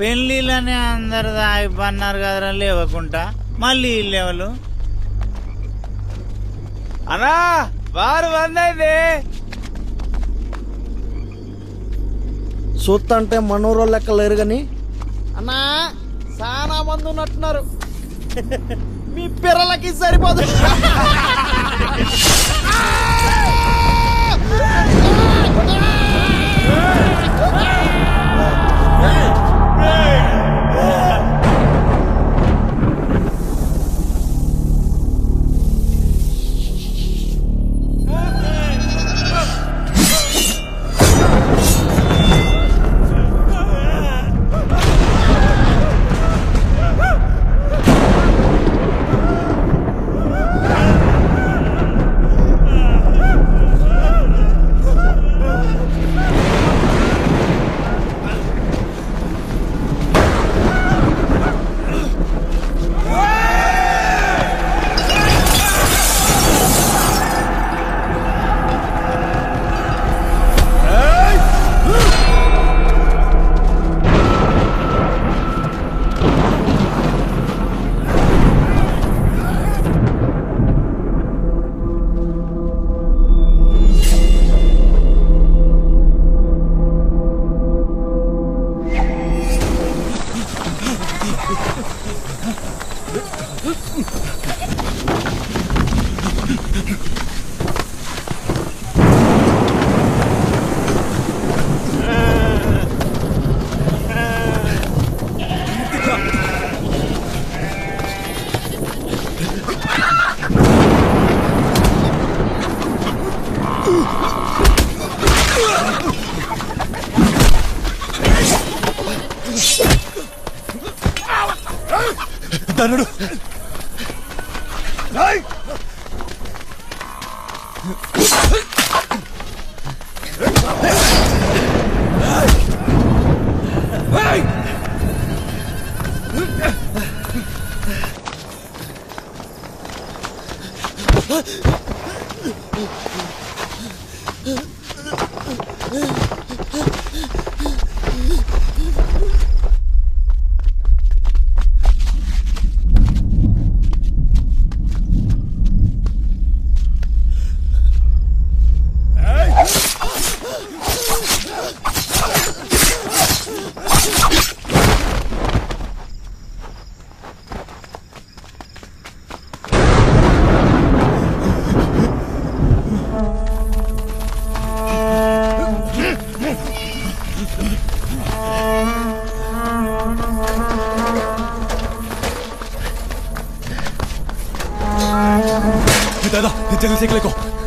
పెళ్ళిళ్ళనే అందరు దాగిపన్నారు కదరా లేవకుంటా మళ్ళీ లేవలు అన్నా వారు వందైంది సూత్త అంటే మనూరో లెక్క లేరు గాని అన్నా చాలా మంది ఉన్నట్టున్నారు. మీ పిల్లలకి సరిపోదు. ధనుడు Huh? जल्दी से क्लिक हो